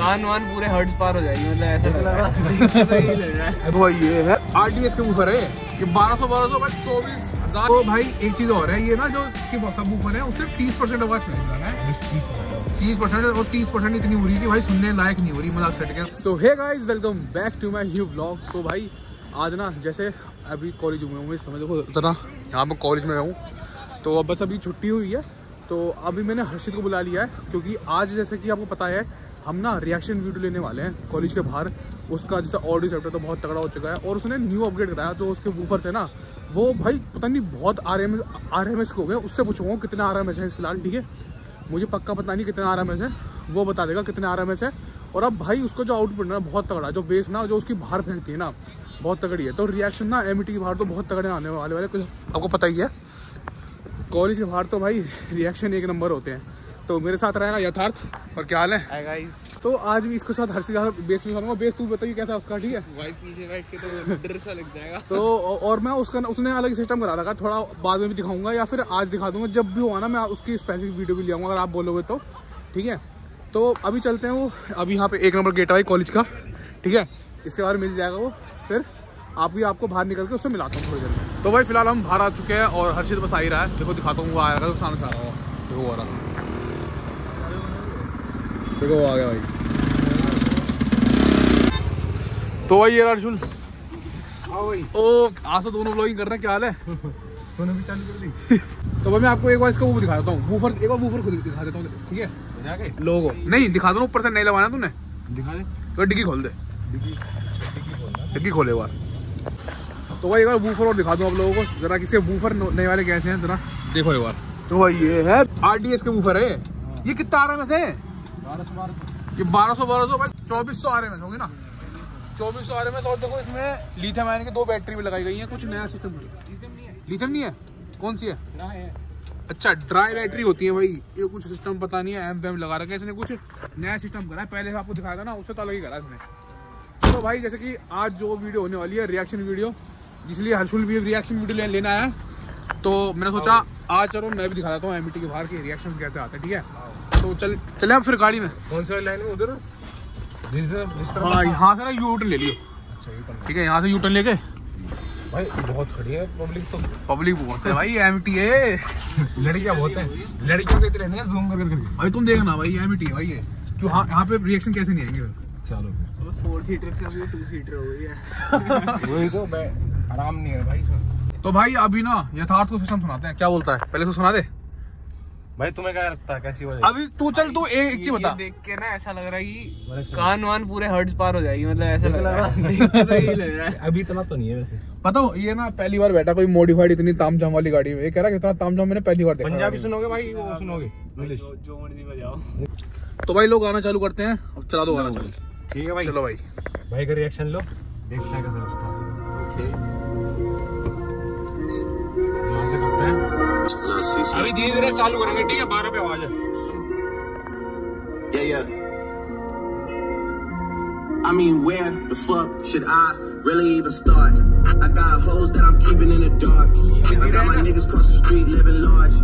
कान वान पूरे हर्ट्स पार हो जाएगी मतलब ऐसा लग रहा है। सही लग रहा है। भाई ये है आरटीएस के ऊपर है। ये बारह सौ बारह सौ चौबीस हज़ार। तो भाई एक चीज़ और है ये ना जो सब ऊपर है उससे तीस परसेंट आवाज़ मिल रहा है। तीस परसेंट और तीस परसेंट इतनी हो रही है कि भाई सुनने लायक नहीं हो रही मज़ाक सेट के। So hey guys welcome back to my new blog तो भाई आज ना जैसे अभी कॉलेज में हूँ समझ जरा यहाँ पर कॉलेज में हूँ तो अब बस अभी छुट्टी हुई है। तो अभी मैंने हर्षित को बुला लिया है, क्योंकि आज जैसे कि आपको पता है, हम ना रिएक्शन वीडियो लेने वाले हैं कॉलेज के बाहर। उसका जैसे ऑडियो चैप्टर तो बहुत तगड़ा हो चुका है, और उसने न्यू अपग्रेड कराया तो उसके वूफर से ना, वो भाई पता नहीं बहुत R M S R M S हो गए, उससे पूछूँगा कितना आर एम एस है फ़िलहाल, ठीक है? मुझे पक्का पता नहीं कितना आर एम एस है, वो बता देगा कितना आर एम एस है। और अब भाई उसका जो आउटपुट ना बहुत तगड़ा जो बेस ना, जो उसकी बाहर फेंकती है ना, बहुत तगड़ी है। तो रिएक्शन ना एम की बाहर तो बहुत तगड़े आने वाले वाले, कुछ आपको पता ही है। कॉलेज के बाहर तो भाई रिएक्शन एक नंबर होते हैं। तो मेरे साथ रहेगा यथार्थ। और क्या हाल है? तो आज भी इसके साथ हर चीज़ बेस में करूँगा बेस तू बताइए कैसा उसका ठीक है? वाइफ पीछे बैठ के तो डर सा लग जाएगा। तो और मैं उसका उसने अलग सिस्टम करा रखा। थोड़ा बाद में भी दिखाऊँगा या फिर आज दिखा दूँगा। जब भी हुआ ना मैं उसकी स्पेसिफिक वीडियो भी ले आऊँगा अगर आप बोलोगे तो। ठीक है? तो अभी चलते हैं वो। अभी यहाँ पे एक नंबर गेट है कॉलेज का। ठीक है? इसके बाद मिल जाएगा वो। फिर आप भी आपको बाहर निकल के उससे मिलाता हूँ थोड़ी देर में। तो भाई फ़िलहाल हम बाहर आ चुके हैं और हर्षित बस आ ही रहा है। देखो दिखाता हूँ वो आएगा तो सामने खा रहा हूँ। देखो वो आ रहा देखो वो आ गया भाई। तो भाई ये अर्जुन। ओ आज तो दोनों ब्लॉगिंग कर रहे हैं क्या हाल है? तूने भी चालू कर दी। तो भाई मैं आपको एक बार इसका वो दिखा देता हूँ। वूफर एक बार वूफर खुद दिखा देता हूँ ठीक है? लोगो नहीं दिखा दो ऊपर से नहीं लगाना तूने दिखा दे। तो डिग्गी खोल दे। डिग्गी डिग्गी डिग्गी खोले एक बार। तो भाई एक बार वूफर और दिखा दूँ आप लोगों को। जरा किसके वूफर नए वाले कैसे हैं जरा। देखो एक बार। तो भाई ये है आर डी एस के वूफर है। ये कितना आ रहा है? वैसे बारह सौ बारह ये बारह सौ बारह सौ भाई चौबीस सौ आ रहे हैं होंगे ना। चौबीस सौ आ रहे हैं और देखो इसमें लिथियम आयन की दो बैटरी भी लगाई गई है कुछ नया सिस्टम लिथियम नहीं है। कौन सी है? अच्छा ड्राई बैटरी होती है भाई। ये कुछ सिस्टम पता नहीं है एम वैम लगा रखा है इसने कुछ नया सिस्टम करा है। पहले आपको दिखाया था ना उससे तो अलग ही करा इसने। तो भाई जैसे कि आज जो वीडियो होने वाली है रिएक्शन वीडियो इसलिए हर्षुल भी रिएक्शन वीडियो लेना आया तो मैंने सोचा आज चलो मैं भी दिखा देता हूँ एम के बाहर के रिएक्शन कैसे आते हैं ठीक है? तो चल चले आप फिर गाड़ी में। कौन सा लाइन में उधर? हाँ यहाँ से ना यू टर्न ले लियो। अच्छा ठीक है यहाँ से यू टर्न लेके। भाई बहुत खड़ी है पब्लिक तो। पब्लिक बहुत है भाई एम टी है। लड़कियाँ बहुत है। लड़कियों के इतने जूम कर कर भाई तुम देखना भाई एम टी है भाई ये। क्यों हाँ यहाँ पे रिएक्शन कैसे नहीं आएँगे फिर चलो फोर सीटर से अभी टू सीटर हो गई है। वही तो मैं आराम नहीं है भाई तो भाई अभी ना यथार्थ को सिस्टम सुनाते हैं। क्या बोलता है? पहले तो सुना दे। भाई तुम्हें क्या लगता है कैसी वजह अभी तू चल तू एक चीज़ बता। देख के ना ऐसा लग रहा है कि कान वान पूरे हर्ट्स पार हो जाएगी मतलब ऐसा लग रहा है। देख के तो है अभी इतना तो नहीं है वैसे। पता हो ये ना पहली बार बैठा कोई मॉडिफाइड इतनी तामझाम वाली गाड़ी में। ये कह रहा कितना तामझाम मैंने पहली बार देखा पंजाबी सुनोगे भाई वो सुनोगे। इंग्लिश जो जो मर्ज़ी बजाओ। तो भाई लोग गाना चालू करते हैं। अब चला दो गाना चालू। ठीक है भाई चलो भाई भाई का रिएक्शन लो देखते हैं कैसा लगता है यहाँ से करते हैं अभी धीरे धीरे चालू करेंगे ठीक है बारह पे आवाज़ है Yeah, yeah. I mean, where the fuck should I really even start? I got hoes that I'm keeping in the dark. I got my niggas across the street living large.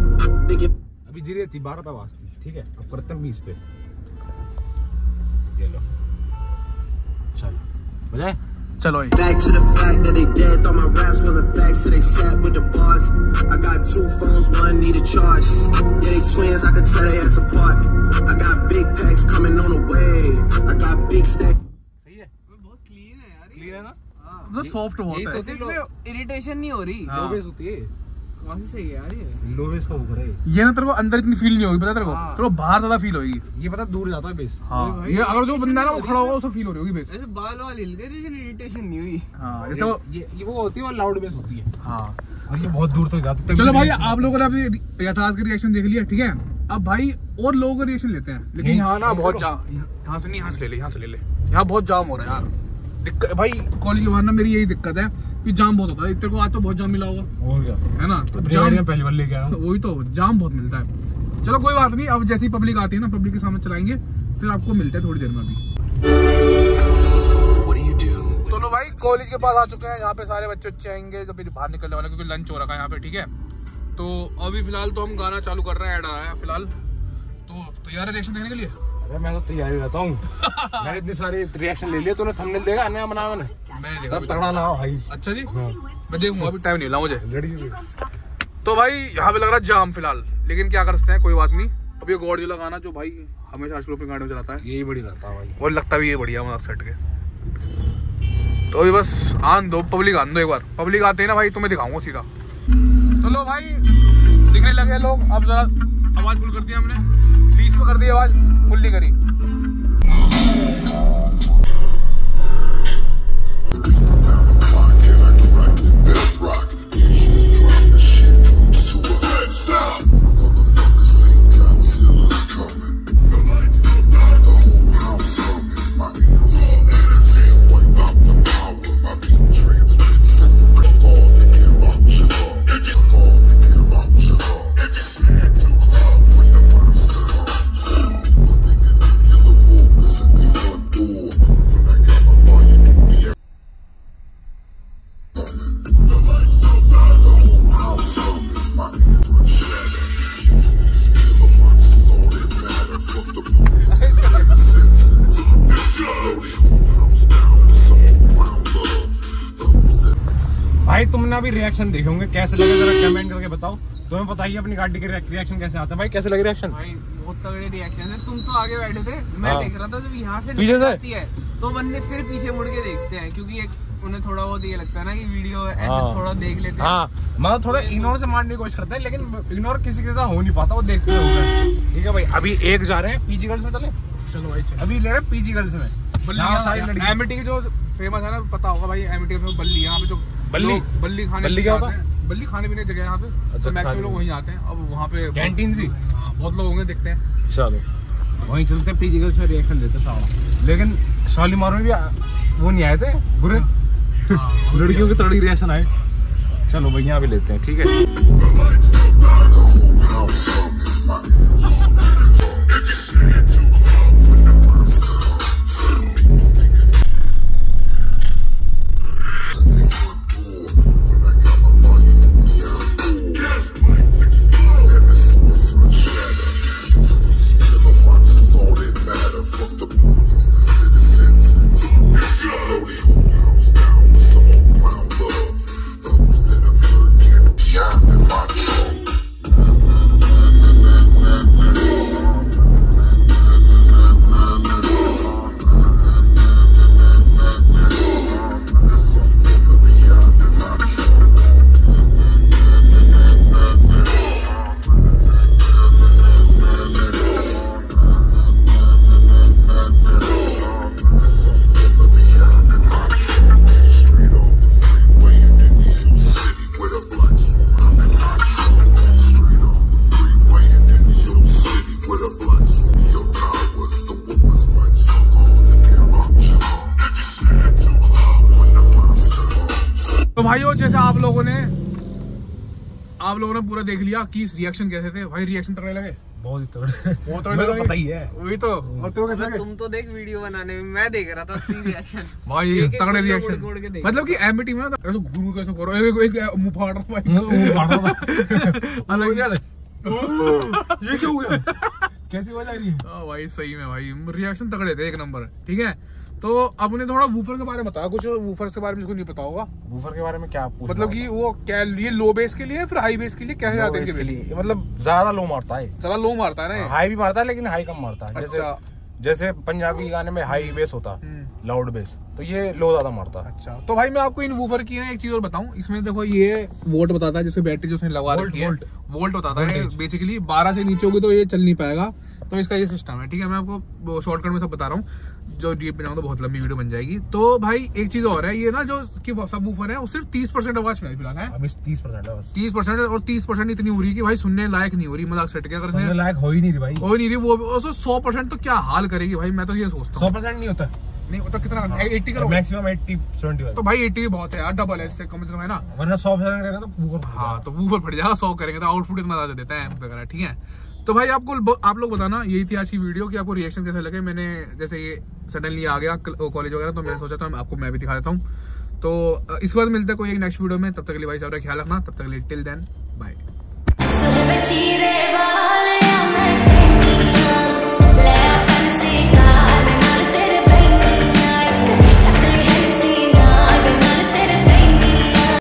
Thinking. अभी धीरे थी बारह पे आवाज़ थी ठीक है अब करते हैं बीस पे ये लो चलो बजाए चलो भाई Back to the fact that they dead. Thought my raps wasn't facts, so they sat with the bars. I got two phones, one need a charge. Yeah, they twins, I could tell they ass apart. I got big packs coming on the way. I got big stack. सही है बहुत clean है यार clear है ना मतलब soft बहुत है तो इसमें इरिटेशन नहीं हो रही बेस होती है काफ़ी सही है यार ये। ऊपर है। ये ना तेरे को अंदर इतनी फील नहीं होगी पता तेरे को? हाँ। तेरे को बाहर ज़्यादा फील होगी। ये पता दूर जाता है बेस हाँ। ये अगर जो बंदा है ना वो खड़ा होगा उसे फील हो रही होगी बेस ऐसे बाल वाल हिल गए लेकिन इरिटेशन नहीं हुई। हाँ जैसे वो ये ये वो होती है और लाउड बेस होती है। हाँ। और ये बहुत दूर तक जाती है। चलो भाई आप लोगों ने अभी यथार्थ का रिएक्शन देख लिया ठीक है? अब भाई और लोगों का रिएक्शन लेते हैं। लेकिन यहाँ ना बहुत जाम यहाँ से नहीं यहाँ से ले ले यहाँ से ले ले। यहाँ बहुत जाम हो रहा है यार। दिक्कत भाई कॉलेज के बाहर ना मेरी यही दिक्कत है। कि जाम बहुत होता है। तेरे को आज तो बहुत जाम मिला होगा। हो गया है ना? तो जाम में पहली बार लेके आया वही तो जाम बहुत मिलता है। चलो कोई बात नहीं। अब जैसी पब्लिक आती है ना पब्लिक के सामने चलाएँगे। फिर आपको मिलते हैं थोड़ी देर में अभी? तो लो भाई कॉलेज के पास आ चुके हैं। यहाँ पे सारे बच्चे बच्चे आएँगे कभी बाहर निकलने वाले क्योंकि लंच हो रखा है यहाँ पे ठीक है? तो अभी फ़िलहाल तो हम गाना चालू कर रहे हैं ऐड आ रहा है फ़िलहाल। तो तैयार है रिएक्शन देने के लिए? अरे मैं तो तैयारी रहता हूँ। मैंने इतनी सारी रिएक्शन ले लिए तूने थंबनेल देखा नया बना मैंने? तगड़ा ना भाई। अच्छा जी? मैं देखूँगा अभी टाइम नहीं मिला मुझे। तो भाई यहाँ पे लग रहा है जाम फ़िलहाल। लेकिन क्या कर सकते हैं कोई बात नहीं। अब ये गॉड जो लगाना जो भाई हमेशा आजकल अपनी गाड़ी में चलाता है। यही बड़ी रहता है भाई। और लगता भी ये बढ़िया मज़ाक सेट के। तो अभी बस आन दो पब्लिक आन दो एक बार। पब्लिक आते हैं ना भाई तुम्हें दिखाऊँगा सीधा। तो भाई दिखने लगे लोग। अब जरा आवाज़ फुल कर दी हमने। बीस में कर दी आवाज़ फुल्ली करी। भाई तुमने अभी रिएक्शन देखे होंगे कैसे लगे? जरा कमेंट करके बताओ। तुम्हें बताइए अपनी गाड़ी के रिएक्शन कैसे आते हैं। भाई कैसे लगे रिएक्शन भाई बहुत तगड़े रिएक्शन है। तुम तो आगे बैठे थे। मैं हाँ। देख रहा था जब यहाँ से पीछे से? है तो बंदे फिर पीछे मुड़ के देखते हैं क्योंकि एक उन्हें थोड़ा बहुत ये लगता है ना कि वीडियो हाँ। थोड़ा देख लेते हैं। हाँ मतलब थोड़ा इग्नोर से मारने की कोशिश करते हैं लेकिन इग्नोर किसी के साथ हो नहीं पाता वो देखते रहोगे। ठीक है भाई अभी एक जा रहे हैं पीजी गर्ल्स में चले? चलो भाई अभी ले रहे हैं पीजी गर्ल्स में सारी लड़की जो फ़ेमस है ना पता होगा भाई एमिटी में बल्ली यहाँ पे जो बल्ली? बल्ली खाने बल्ली क्या बल्ली खाने पीने जगह यहाँ पे। अच्छा, तो मैक्सिमम लोग वहीं आते हैं। अब वहाँ पे कैंटीन सी? हाँ, बहुत लोग होंगे देखते हैं। चलो। वहीं चलते हैं पीजी गर्ल्स में रिएक्शन देते सारा। लेकिन शालीमार में भी वो नहीं आए थे बुरे? लड़कियों की तगड़ी रिएक्शन आए। चलो भैया भी लेते हैं ठीक है? भाइयों जैसे आप लोगों ने आप लोगों ने पूरा देख लिया कि रिएक्शन कैसे थे। भाई रिएक्शन तगड़े लगे? बहुत ही तगड़े। वो तो पता ही है। वही तो। और को कैसे लगे तुम तो देख वीडियो बनाने में मैं देख रहा था असली रिएक्शन भाई तगड़े रिएक्शन। मतलब कि एमिटी में ना तो ऐसे गुरु कैसे करो एक एक मुँह फाड़ रहा भाई। अलग ये क्या हो गया कैसी हो जा रही है? हाँ भाई सही में भाई। रिएक्शन तगड़े थे एक नंबर। ठीक है? तो अब उन्हें थोड़ा वूफर के बारे में बताया कुछ वूफर के बारे में नहीं पता होगा। बूफर के बारे में क्या पूछ मतलब कि वो क्या ये लो बेस के लिए फिर हाई बेस के लिए कैसे जाते हैं मतलब ज़्यादा लो मारता है? चला लो मारता है ना हाई भी मारता है लेकिन हाई कम मारता है। जैसे अच्छा। जैसे पंजाबी गाने में हाई बेस होता है हम्म। लाउड बेस तो ये लो ज़्यादा मारता है। अच्छा। तो भाई मैं आपको इन वूफर की ना एक चीज़ और बताऊँ। इसमें देखो ये वोल्ट बताता है जैसे बैटरी जो उसने लगा वोल्ट, रखी है। वोल्ट। वोल्ट बताता है बेसिकली 12 से नीचे होगी तो ये चल नहीं पाएगा। तो इसका ये सिस्टम है ठीक है? मैं आपको शॉर्टकट में सब बता रहा हूँ। जो डीप में जाऊँ तो बहुत लंबी वीडियो बन जाएगी। तो भाई एक चीज़ और है ये ना जो कि सब वूफर है वो सिर्फ़ तीस परसेंट आवाज़ में फ़िलहाल है? तीस परसेंट तीस परसेंट और तीस परसेंट इतनी हो रही है कि भाई सुनने लायक नहीं हो रही मज़ाक सेट के अगर लायक हो ही नहीं रही भाई। हो नहीं रही वो सौ परसेंट तो क्या हाल करेगी भाई? मैं तो ये सोचता हूँ। सौ परसेंट नहीं होता। नहीं तो कितना एट्टी करो मैक्सिमम एट्टी सेवेंटी तो भाई एट्टी बहुत है यार डबल है इससे कम से कम है ना? वरना सौ परसेंट रहेगा तो हाँ तो वो फट जाएगा सौ करेंगे तो आउटपुट इतना ज़्यादा देता है वगैरह ठीक है? तो भाई आपको आप लोग बताना, यही थी आज की वीडियो की आपको रिएक्शन कैसे लगे? मैंने जैसे ये सडनली आ गया कॉलेज वगैरह तो मैंने सोचा था, आपको मैं भी दिखा देता हूँ। तो इस बार मिलता हैं कोई एक नेक्स्ट वीडियो में। तब तक के लिए भाई साहब ख्याल रखना। तब तक के लिए टिल देन बाय